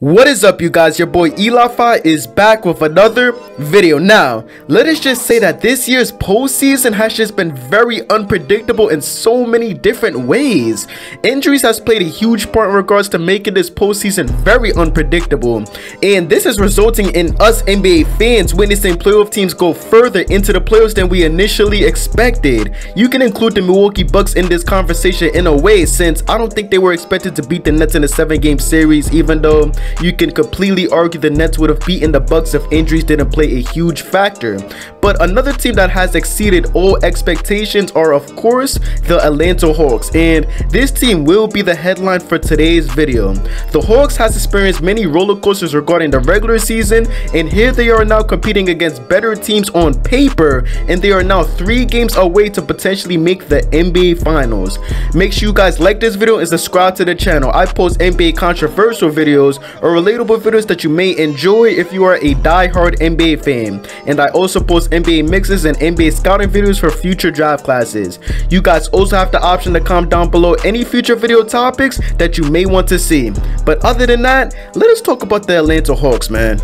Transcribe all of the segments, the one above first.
What is up you guys, your boy Elifye is back with another video. Now, let us just say that this year's postseason has just been very unpredictable in so many different ways. Injuries has played a huge part in regards to making this postseason very unpredictable. And this is resulting in us NBA fans witnessing playoff teams go further into the playoffs than we initially expected. You can include the Milwaukee Bucks in this conversation in a way since I don't think they were expected to beat the Nets in a 7 game series even though you can completely argue the Nets would have beaten the Bucks if injuries didn't play a huge factor. But another team that has exceeded all expectations are of course the Atlanta Hawks and this team will be the headline for today's video. The Hawks has experienced many roller coasters regarding the regular season and here they are now competing against better teams on paper and they are now three games away to potentially make the NBA finals. Make sure you guys like this video and subscribe to the channel. I post NBA controversial videos or relatable videos that you may enjoy if you are a die-hard NBA fan. And I also post NBA mixes and NBA scouting videos for future draft classes. You guys also have the option to comment down below any future video topics that you may want to see. But other than that, let us talk about the Atlanta Hawks, man.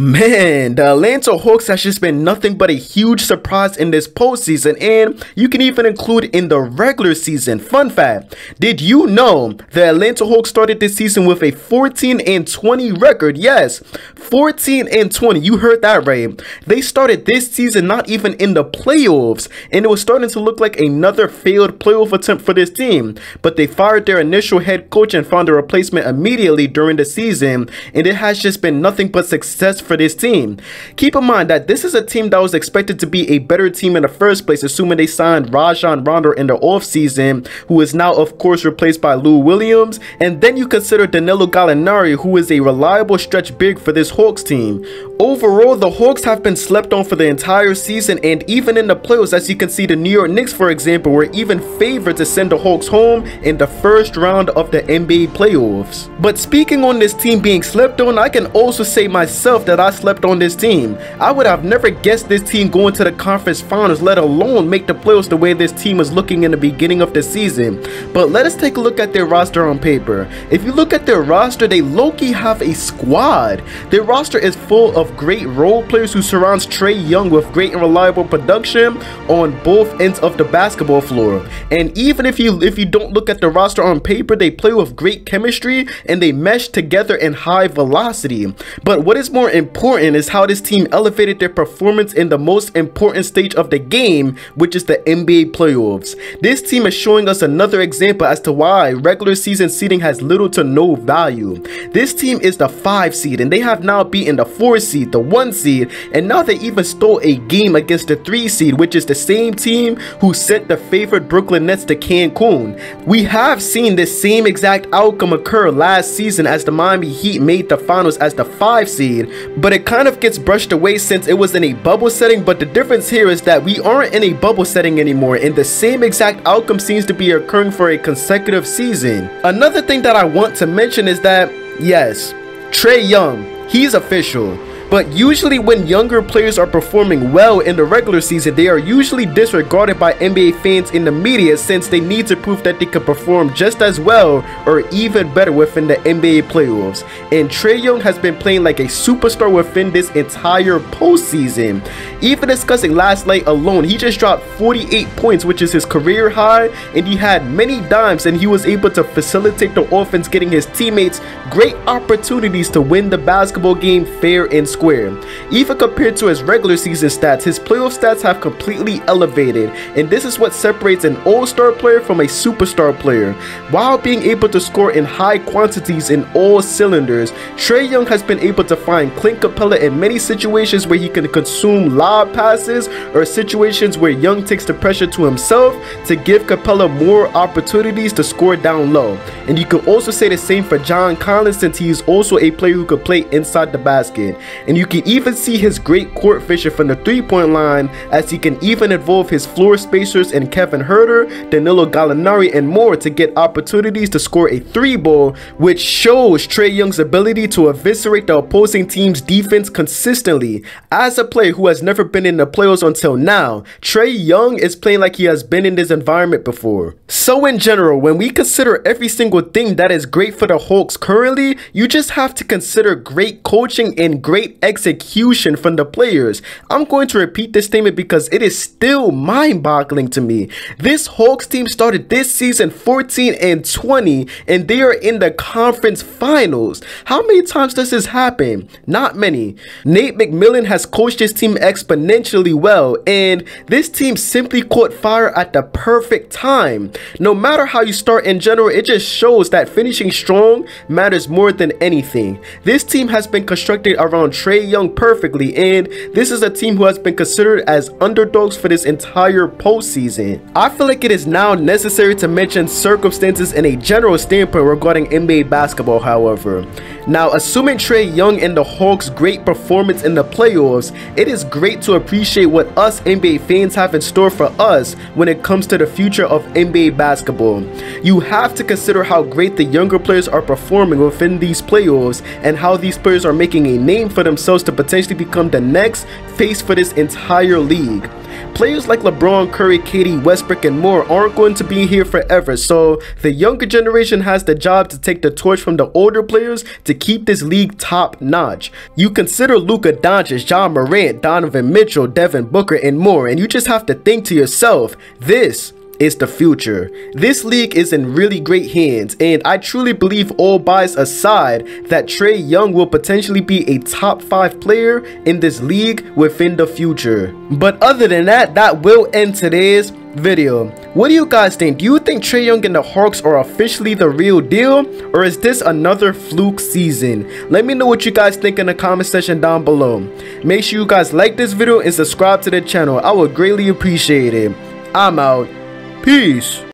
Man, the Atlanta Hawks has just been nothing but a huge surprise in this postseason, and you can even include in the regular season. Fun fact, did you know the Atlanta Hawks started this season with a 14 and 20 record? Yes, 14 and 20. You heard that right. They started this season not even in the playoffs, and it was starting to look like another failed playoff attempt for this team. But they fired their initial head coach and found a replacement immediately during the season, and it has just been nothing but success for this team. Keep in mind that this is a team that was expected to be a better team in the first place, assuming they signed Rajon Rondo in the offseason, who is now, of course, replaced by Lou Williams. And then you consider Danilo Gallinari, who is a reliable stretch big for this Hawks team. Overall, the Hawks have been slept on for the entire season, and even in the playoffs, as you can see, the New York Knicks, for example, were even favored to send the Hawks home in the first round of the NBA playoffs. But speaking on this team being slept on, I can also say myself that I slept on this team. I would have never guessed this team going to the conference finals, let alone make the playoffs the way this team was looking in the beginning of the season. But let us take a look at their roster on paper. If you look at their roster, they low-key have a squad. Their roster is full of great role players who surrounds Trae Young with great and reliable production on both ends of the basketball floor. And even if you if you don't look at the roster on paper, they play with great chemistry and they mesh together in high velocity. But what is more important is how this team elevated their performance in the most important stage of the game, which is the NBA playoffs. This team is showing us another example as to why regular season seeding has little to no value. This team is the 5 seed and they have now beaten the 4 seed, the 1 seed, and now they even stole a game against the 3 seed, which is the same team who sent the favorite Brooklyn Nets to Cancun. We have seen this same exact outcome occur last season as the Miami Heat made the finals as the 5 seed, but it kind of gets brushed away since it was in a bubble setting but the difference here is that we aren't in a bubble setting anymore and the same exact outcome seems to be occurring for a consecutive season. Another thing that I want to mention is that, yes, Trae Young, he's official. But usually when younger players are performing well in the regular season, they are usually disregarded by NBA fans in the media since they need to prove that they can perform just as well or even better within the NBA playoffs. And Trae Young has been playing like a superstar within this entire postseason. Even discussing last night alone, he just dropped 48 points, which is his career high, and he had many dimes and he was able to facilitate the offense getting his teammates great opportunities to win the basketball game fair and square square. Even compared to his regular season stats, his playoff stats have completely elevated, and this is what separates an all-star player from a superstar player. While being able to score in high quantities in all cylinders, Trae Young has been able to find Clint Capela in many situations where he can consume lob passes or situations where Young takes the pressure to himself to give Capela more opportunities to score down low. And you can also say the same for John Collins since he is also a player who could play inside the basket. And you can even see his great court vision from the three-point line as he can even involve his floor spacers and Kevin Huerter, Danilo Gallinari, and more to get opportunities to score a three ball, which shows Trae Young's ability to eviscerate the opposing team's defense consistently. As a player who has never been in the playoffs until now, Trae Young is playing like he has been in this environment before. So in general, when we consider every single thing that is great for the Hawks currently, you just have to consider great coaching and great execution from the players. I'm going to repeat this statement because it is still mind-boggling to me. This Hawks team started this season 14 and 20 and they are in the conference finals. How many times does this happen? Not many. Nate McMillan has coached his team exponentially well and this team simply caught fire at the perfect time. No matter how you start in general, it just shows that finishing strong matters more than anything. This team has been constructed around Trae Young perfectly and this is a team who has been considered as underdogs for this entire postseason. I feel like it is now necessary to mention circumstances in a general standpoint regarding NBA basketball however. Now assuming Trae Young and the Hawks great performance in the playoffs, it is great to appreciate what us NBA fans have in store for us when it comes to the future of NBA basketball. You have to consider how great the younger players are performing within these playoffs and how these players are making a name for themselves to potentially become the next face for this entire league. Players like LeBron, Curry, KD, Westbrook, and more aren't going to be here forever, so the younger generation has the job to take the torch from the older players to keep this league top notch. You consider Luka Doncic, John Morant, Donovan Mitchell, Devin Booker, and more, and you just have to think to yourself, this is the future. This league is in really great hands, and I truly believe all bias aside that Trae Young will potentially be a top 5 player in this league within the future. But other than that, that will end today's video. What do you guys think? Do you think Trae Young and the Hawks are officially the real deal? Or is this another fluke season? Let me know what you guys think in the comment section down below. Make sure you guys like this video and subscribe to the channel. I would greatly appreciate it. I'm out. Isso.